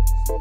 you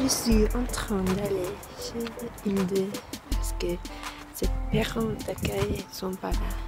Je suis en train d'aller chez Hilde parce que ses parents d'accueil sont pas là.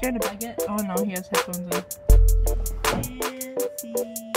Jared a baguette? Oh no, he has headphones in.